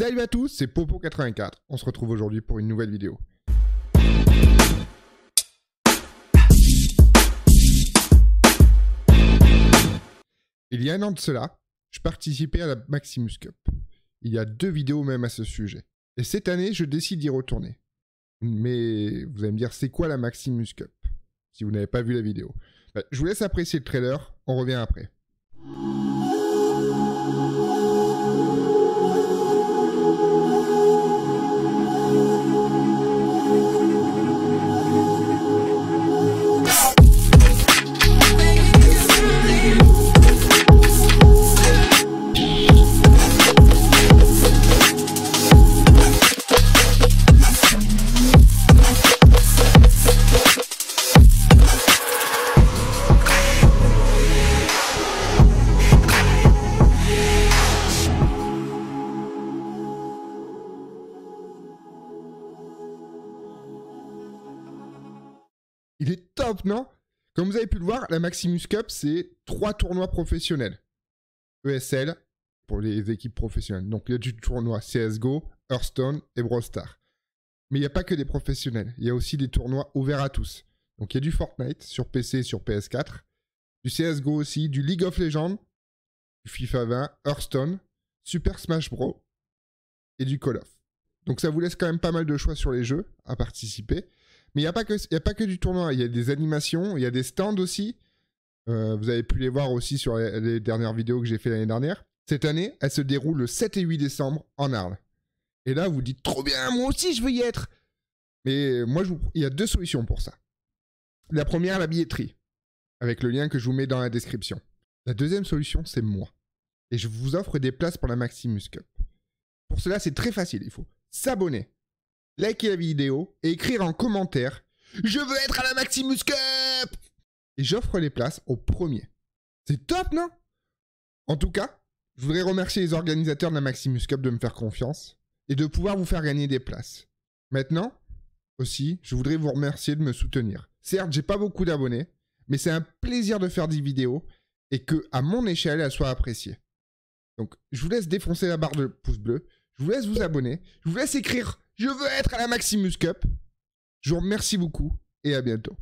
Salut à tous, c'est Popo84. On se retrouve aujourd'hui pour une nouvelle vidéo. Il y a un an de cela, je participais à la Maximus Cup. Il y a deux vidéos même à ce sujet. Et cette année, je décide d'y retourner. Mais vous allez me dire, c'est quoi la Maximus Cup Si vous n'avez pas vu la vidéo? Bah, je vous laisse apprécier le trailer, on revient après. Il est top, non? Comme vous avez pu le voir, la Maximus Cup, c'est trois tournois professionnels. ESL pour les équipes professionnelles. Donc il y a du tournoi CSGO, Hearthstone et Brawl. Mais il n'y a pas que des professionnels. Il y a aussi des tournois ouverts à tous. Donc il y a du Fortnite sur PC et sur PS4, du CSGO aussi, du League of Legends, du FIFA 20, Hearthstone, Super Smash Bros. et du Call of. Donc ça vous laisse quand même pas mal de choix sur les jeux à participer. Mais il n'y a, pas que, a pas que du tournoi, il y a des animations, il y a des stands aussi. Euh, vous avez pu les voir aussi sur les, les dernières vidéos que j'ai fait l'année dernière. Cette année, elle se déroule le 7 et 8 décembre en Arles. Et là, vous dites trop bien, moi aussi je veux y être. Mais moi, je vous- il y a deux solutions pour ça. La première, la billetterie, avec le lien que je vous mets dans la description. La deuxième solution, c'est moi. Et je vous offre des places pour la Maximus Cup. Pour cela, c'est très facile. Il faut s'abonner, liker la vidéo et écrire en commentaire Je veux être à la Maximus Cup Et j'offre les places au premier. C'est top, non? En tout cas, je voudrais remercier les organisateurs de la Maximus Cup de me faire confiance et de pouvoir vous faire gagner des places. Maintenant, aussi, je voudrais vous remercier de me soutenir. Certes, j'ai pas beaucoup d'abonnés, mais c'est un plaisir de faire des vidéos et que, à mon échelle, elles soient appréciées. Donc, je vous laisse défoncer la barre de pouce bleu. Je vous laisse vous abonner. Je vous laisse écrire Je veux être à la Maximus Cup. Je vous remercie beaucoup et à bientôt.